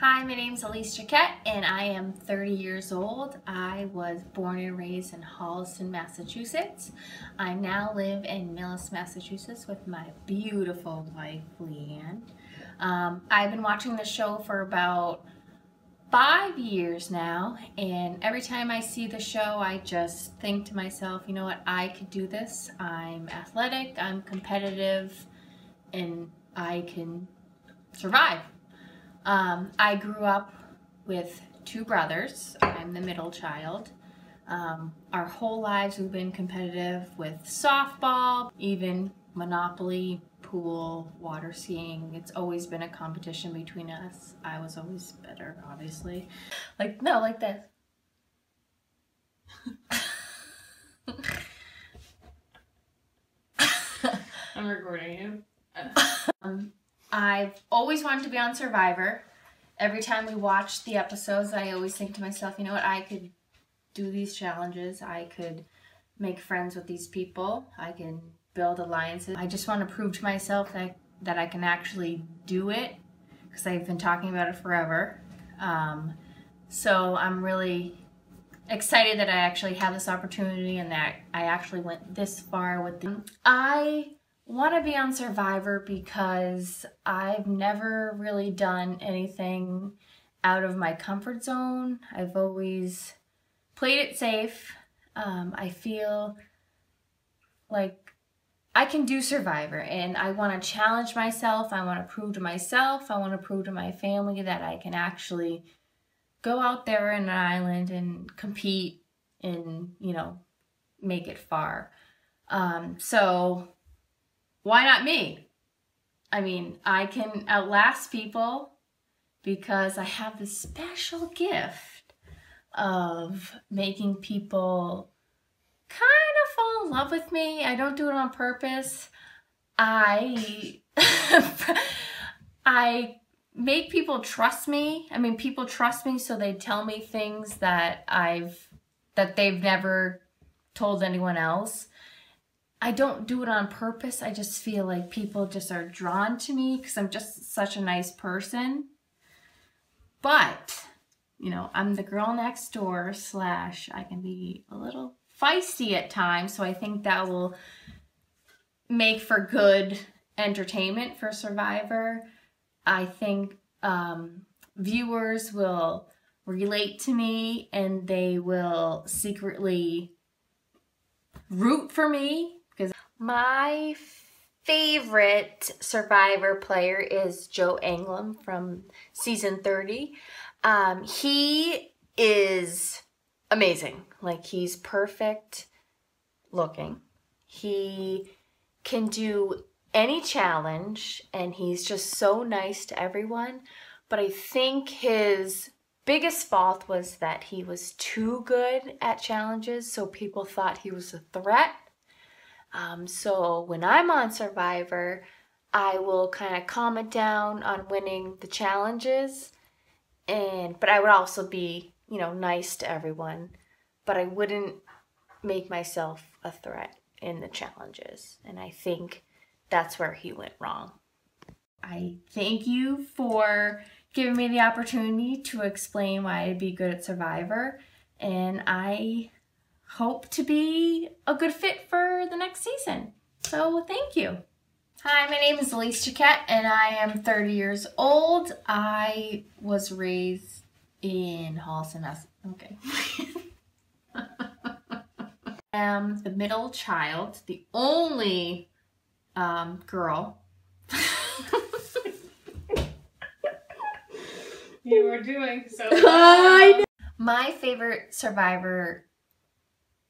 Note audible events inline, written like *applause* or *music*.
Hi, my name is Alise Jacquet and I am 30 years old. I was born and raised in Holliston, Massachusetts. I now live in Millis, Massachusetts with my beautiful wife, Leanne. Um, I've been watching the show for about five years now and every time I see the show I just think to myself, you know what, I could do this. I'm athletic, I'm competitive, and I can survive. Um, I grew up with two brothers. I'm the middle child. Um, our whole lives we've been competitive with softball, even Monopoly, pool, water skiing. It's always been a competition between us. I was always better, obviously. Like, no, like this. *laughs* I'm recording you. I've always wanted to be on Survivor. Every time we watch the episodes, I always think to myself, you know what, I could do these challenges. I could make friends with these people. I can build alliances. I just want to prove to myself that, that I can actually do it because I've been talking about it forever. Um, so I'm really excited that I actually have this opportunity and that I actually went this far with them. I want to be on Survivor because I've never really done anything out of my comfort zone. I've always played it safe. Um, I feel like I can do Survivor and I want to challenge myself. I want to prove to myself, I want to prove to my family that I can actually go out there in an island and compete and, you know, make it far. Um, so why not me? I mean, I can outlast people because I have this special gift of making people kind of fall in love with me. I don't do it on purpose. I *laughs* I make people trust me. I mean, people trust me so they tell me things that I've that they've never told anyone else. I don't do it on purpose. I just feel like people just are drawn to me because I'm just such a nice person. But, you know, I'm the girl next door slash I can be a little feisty at times. So I think that will make for good entertainment for Survivor. I think um, viewers will relate to me and they will secretly root for me my favorite Survivor player is Joe Anglim from season 30. Um, he is amazing. Like, he's perfect looking. He can do any challenge, and he's just so nice to everyone. But I think his biggest fault was that he was too good at challenges, so people thought he was a threat um, so when I'm on Survivor, I will kind of it down on winning the challenges, and but I would also be you know nice to everyone, but I wouldn't make myself a threat in the challenges, and I think that's where he went wrong. I thank you for giving me the opportunity to explain why I'd be good at Survivor, and I hope to be a good fit for the next season. So thank you. Hi, my name is Alise Jacquet and I am 30 years old. I was raised in Holliston, Mass. Okay. *laughs* I am the middle child, the only um, girl. *laughs* you were doing so *laughs* well. My favorite survivor